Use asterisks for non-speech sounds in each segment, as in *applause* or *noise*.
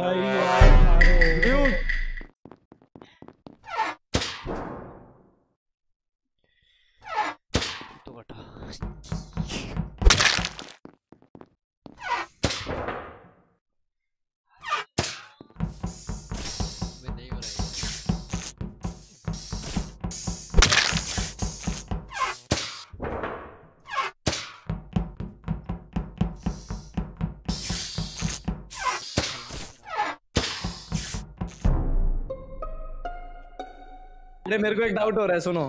भाई अरे मेरे को एक डाउट हो रहा है सुनो।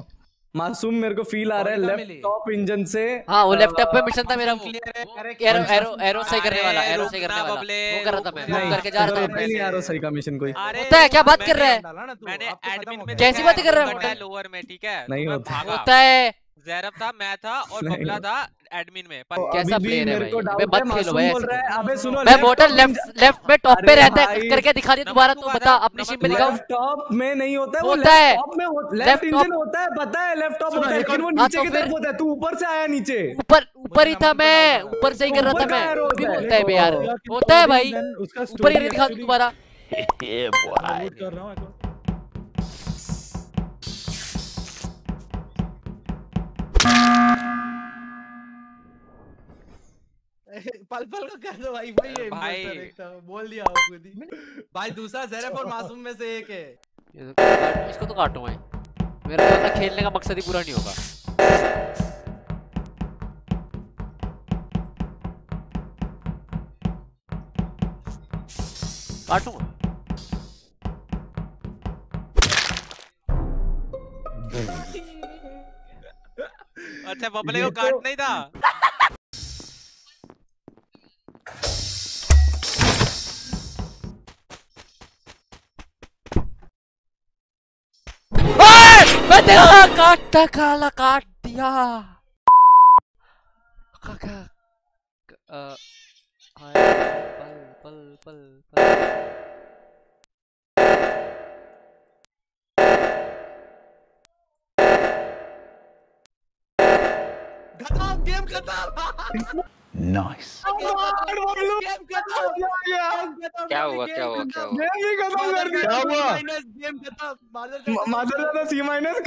मासूम मेरे को फील आ रहा है लैपटॉप लेफ़्ट टॉप इंजन से हाँ वो लैपटॉप पे मिशन था मेरा। है, एरो एरो एरो सही करने वाला एरो सही करने वाला। वो कर रहा था मैं वो करके जा रहा था। नहीं यार वो सही का मिशन कोई। होता है क्या बात कर रहा है? मैंने एडमिन में कैसी बातें कर रहा है? लोअर में ठीक है? नहीं होता। होता है। जैरब था मैं था और बबला था। एडमिन में पर तो कैसा player है भाई? अबे मत खेलो भाई बोल ऐसे। रहा है अबे सुनो मैं बोतल लेफ़्ट लेफ़्ट में टॉप पे रहता है। करके दिखा दिया दोबारा तो बता अपनी शीट में दिखाओ टॉप में नहीं होता है वो होता है। लेफ़्ट टॉप में लेफ़्ट इंजन होता है पता है लेफ़्ट टॉप होता है लेकिन वो हाँ, नीचे तो की तरफ़ होता है तू ऊपर से आया नीचे ऊपर ऊपर ही था मैं ऊपर से ही कर रहा था मैं भी होता है। बे यार होता है भाई ऊपर ही दिखा actually- दोबारा *laughs* मैं boot कर रहा हूँ पल पल को कर दो भाई भाई। ये भाई। बोल दिया खुद ही। भाई दूसरा जेरेफ और मासूम में से एक है। ये तो इसको तो काटो भाई मेरा तो ना खेलने का मकसद ही पूरा नहीं होगा। काटूँगा अच्छा बबले को काट नहीं था। तेरा काटता काला काट दिया काका पल पल पल खत्म गेम खत्म खत्म क्या हुआ क्या हुआ क्या हुआ? गेम ही खत्म कर दिया। क्या हुआ? माइनस मादर दादा सी माइनस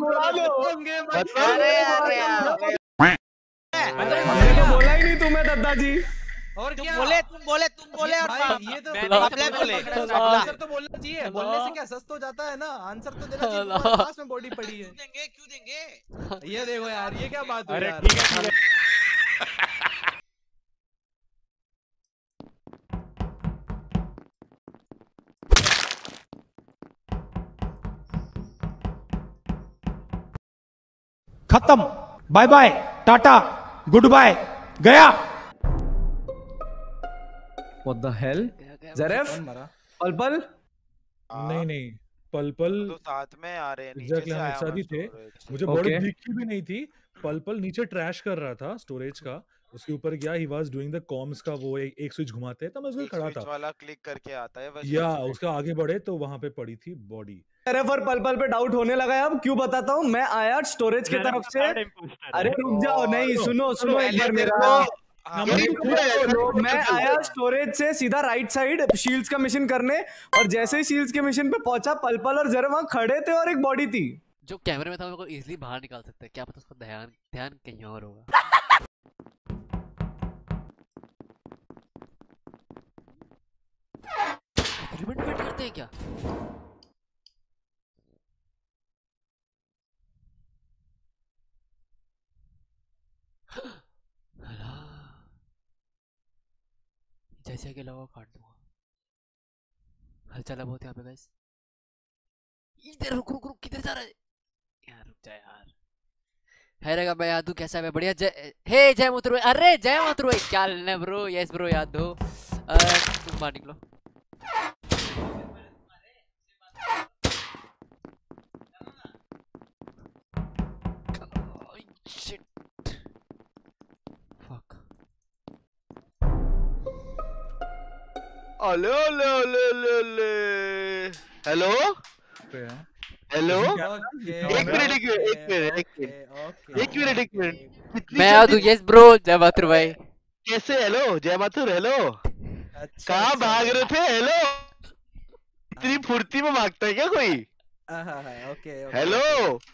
बुला तो बोला ही नहीं तुम्हें दद्दा जी। और तुम क्या? बोले तुम बोले तुम बोले और ये तो बबले बोले। आंसर तो बोलना चाहिए। बोलने से क्या सस्त हो जाता है ना? आंसर तो देना चाहिए। पास में बॉडी पड़ी है। क्यों देंगे क्यों देंगे? ये देखो यार ये क्या बात है ठीक है। खत्म। Bye bye tata good bye गया। व्हाट द हेल जेरेफ कौन मरा पल पल नहीं नहीं. पल पल तो साथ में आ रहे हैं नीचे से हम आया साथ ही थे। मुझे बॉडी Okay. दिखी भी नहीं थी। पल पल नीचे ट्रैश कर रहा था स्टोरेज का। उसके ऊपर गया he was doing the comms का वो एक, एक स्विच घुमाते हैं तो मैं उसमें एक खड़ा था। वाला क्लिक करके आता है या उसका आगे बढ़े तो वहाँ पे पड़ी थी बॉडी जेरेफ और पल पल पे डाउट होने लगा है अब। क्यों बताता हूँ? मैं आया स्टोरेज की तरफ़ से। अरे रुक जाओ नहीं सुनो सुनो एक बार मेरा हाँ, मैं आया स्टोरेज से सीधा राइट साइड शील्ड्स का मिशन करने और जैसे ही शील्ड्स के मिशन पे पहुँचा पल पल और जरा वहाँ खड़े थे और एक बॉडी थी। जो कैमरे में था वो इजीली बाहर निकाल सकते है। क्या पता उसका ध्यान ध्यान कहीं और होगा। वेट करते हैं क्या? जैसे अकेला हुआ काट दूँगा। हलचल बहुत यहाँ पे गाइस इधर रुक रुक रुक, किधर जा रहा है? यार रुक जा यार। है रेगा मैं यादू कैसा है बढ़िया, जय, हे, जय मतुरु अरे जय मतुरु क्या है ब्रो यस ब्रो यादू तुम बाहर निकलो। शिट अले अले अले अले अले हेलो हेलो एक मिनट, एक मिनट, एक मिनट, एक मिनट। एक मिनट एक मिनट मैं जल्दी- यादू यस ब्रो जय मतुरु भाई। कैसे हेलो जय माथुर हेलो अच्छा कहाँ अच्छा। भाग रहे थे? हेलो इतनी फुर्ती में भागता है क्या कोई? हाँ, हाँ, हाँ, ओके ओके, हेलो ओके।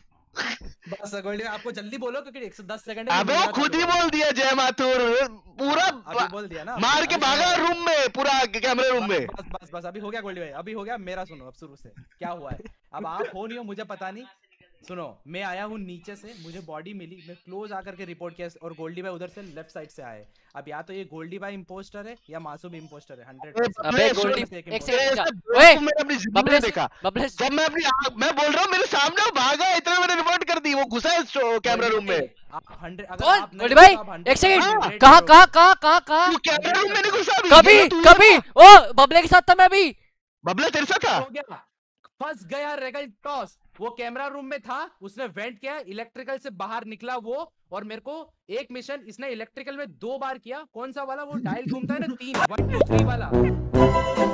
बस गोल्डी आपको जल्दी बोलो क्योंकि 110 सेकंड है अबे वो खुद ही बोल दिया जय माथुर पूरा बोल दिया ना। मार के भागा रूम में पूरा कैमरे रूम में। बस बस बस अभी हो गया गोल्डी भाई अभी हो गया मेरा सुनो अब शुरू से क्या हुआ है? अब आप हो नहीं हो मुझे पता नहीं। सुनो मैं आया हूँ नीचे से मुझे बॉडी मिली मैं क्लोज आकर के रिपोर्ट किया और गोल्डी भाई उधर से लेफ़्ट साइड से आए। अब या तो ये गोल्डी भाई इम्पोस्टर है या मासूम इम्पोस्टर है हंड्रेड जब मैं अपनी आँख- मैं बोल रहा हूँ मेरे सामने वो भागा इतना मैंने रिपोर्ट कर दी वो घुसा है कैमरा रूम में? कौन? गोल्डी भाई आप 100 एक सेकंड कहाँ कहाँ कहाँ कहाँ कहाँ? कैमरा रूम में नहीं घुसा अभी? कभी कभी। ओ बबले के साथ था मैं अभी। बबला तेरे साथ था? फंस गया रेगल टॉस। वो कैमरा रूम में था उसने वेंट किया इलेक्ट्रिकल से बाहर निकला वो और मेरे को एक मिशन इसने इलेक्ट्रिकल में दो बार किया। कौन सा वाला? वो डायल घूमता है ना तीन। वन टू थ्री वाला।